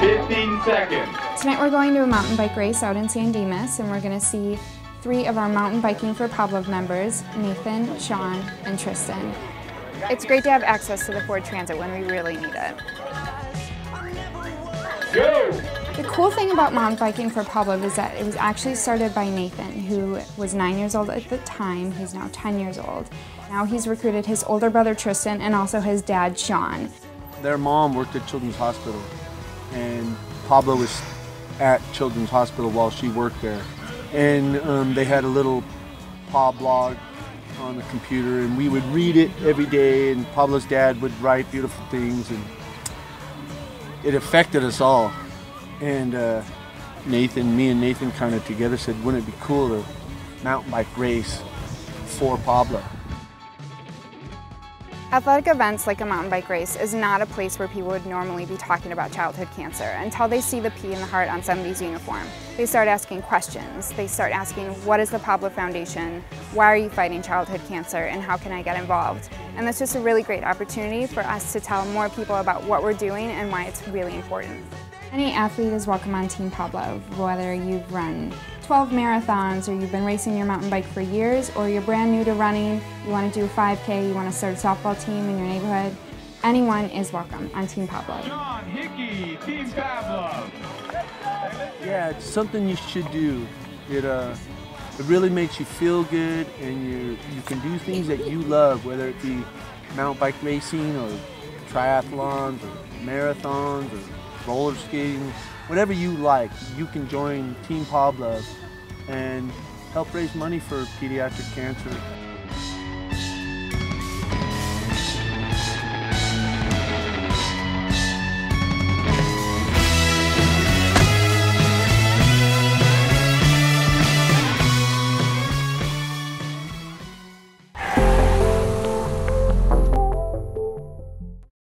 15 seconds. Tonight we're going to a mountain bike race out in San Dimas and we're going to see three of our Mountain Biking for Pablove members, Nathan, Sean, and Tristan. It's great to have access to the Ford Transit when we really need it. Go! The cool thing about mountain biking for Pablove is that it was actually started by Nathan, who was nine years old at the time. He's now 10 years old. Now he's recruited his older brother Tristan and also his dad Sean. Their mom worked at Children's Hospital, and Pablo was at Children's Hospital while she worked there. And um, they had a little Pablog on the computer, and we would read it every day. And Pablo's dad would write beautiful things, and it affected us all. And uh, Nathan, me and Nathan kind of together said, wouldn't it be cool to mountain bike race for Pablo? Athletic events like a mountain bike race is not a place where people would normally be talking about childhood cancer until they see the P in the heart on somebody's uniform. They start asking questions. They start asking, what is the Pablove Foundation? Why are you fighting childhood cancer and how can I get involved? And that's just a really great opportunity for us to tell more people about what we're doing and why it's really important. Any athlete is welcome on Team Pablove, whether you've run 12 marathons or you've been racing your mountain bike for years or you're brand new to running, you want to do a 5K, you want to start a softball team in your neighborhood, anyone is welcome on Team Pablove. Sean Hickey, Team Pablove. Yeah, it's something you should do. It uh, it really makes you feel good, and you you can do things that you love, whether it be mountain bike racing or triathlons or marathons or roller skating, whatever you like. You can join Team Pablove and help raise money for pediatric cancer.